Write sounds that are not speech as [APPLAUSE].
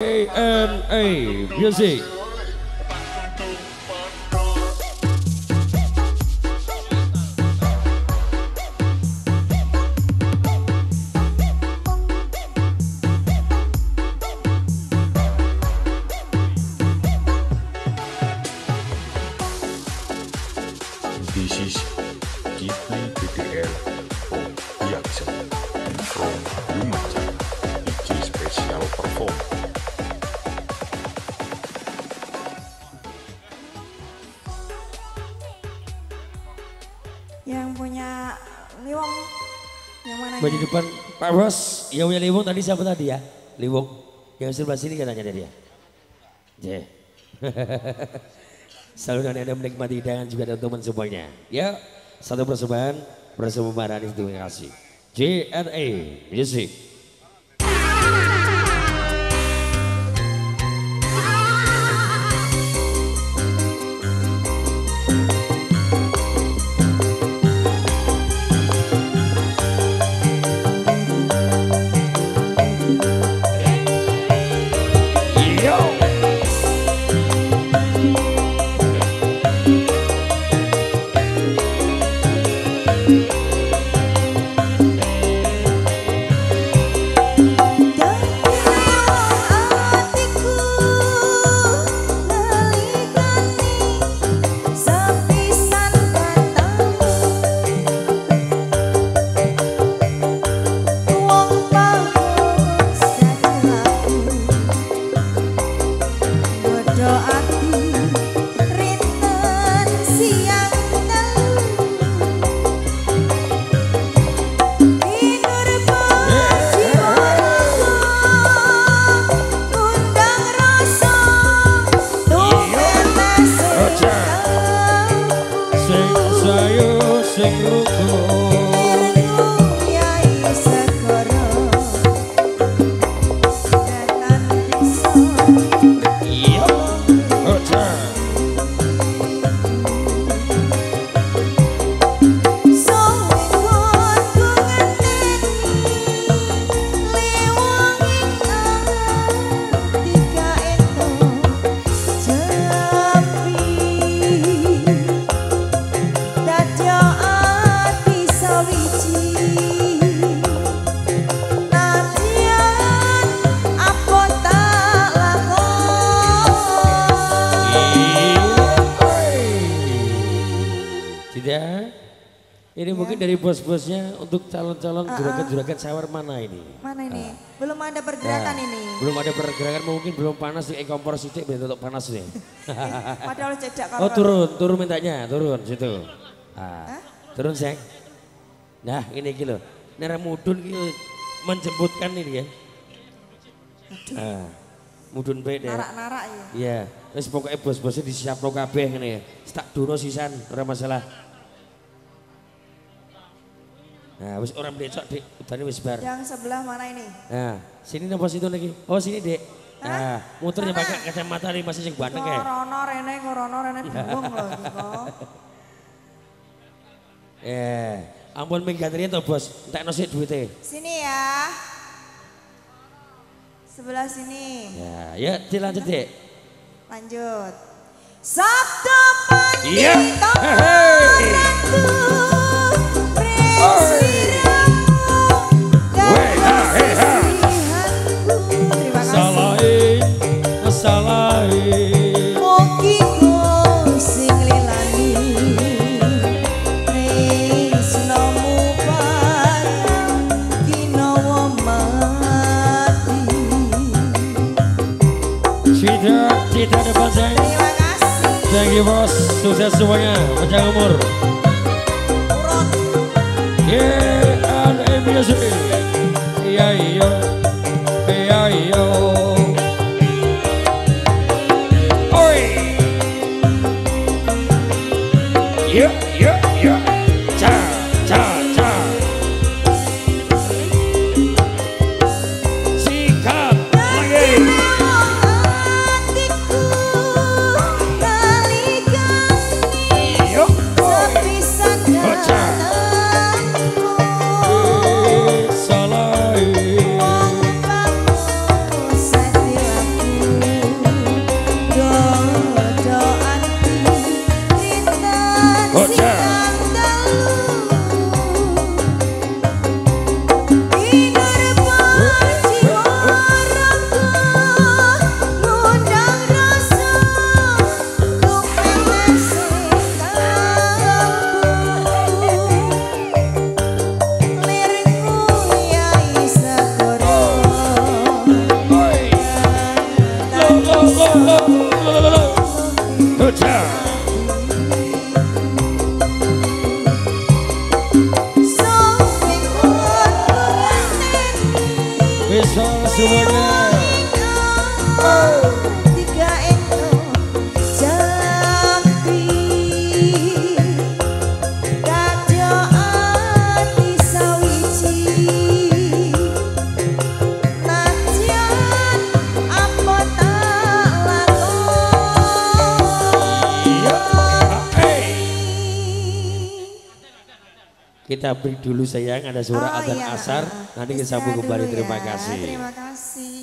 AMA Music. This is deeply Me the Yang punya Liwong yang mana? Baju depan Pak Bos, yang punya Liwung tadi siapa tadi ya? Liwung. Yang sebelah sini katanya dari dia. Yeah. [LAUGHS] Selalu anda menikmati hidangan juga teman-teman semuanya. Ya, satu persembahan persembahan itu terima kasih. JNA Music. Ini mungkin dari bos-bosnya untuk calon-calon juragan-juragan sawar mana ini? Mana ini? Belum ada pergerakan Nah, ini. Belum ada pergerakan mungkin belum panas di kompor sidik biar tetap panas nih. [LAUGHS] Padahal cedak oh turun, turun mintanya, turun situ. Ah, turun seng. Nah ini gitu. Nera mudun gitu menjemputkan ini ya. Ah, mudun beda. narak-narak ya. Iya, terus pokoknya bos-bosnya disiap lo kabeh ini ya. Tak duro sisan, ora masalah. Nah, wis orang becok dik, udane wis bar. Yang sebelah mana ini? Nah, sini napa situ lagi? Oh, sini, Dek. Nah, muternya pakai kacamata nih masih sing bandeng ya. Korono rene, korono rene bingung loh iki kok. [LAUGHS] Eh, ampun menggantinya to, Bos. Entek nosik duitnya. Sini ya. Sebelah sini. Ya, ya dilanjut, Dek. Lanjut. Sabda pandi Iya. Thank you, Bos. Sukses semuanya. Panjang umur. Yeah, and music. Yeah, yo. Yeah, yo. Oi. Yeah. Song semuanya. Oh. Kita break dulu sayang, ada suara Oh, adzan iya. asar. Nanti kita sambung kembali. dulu Terima ya. kasih. Terima kasih.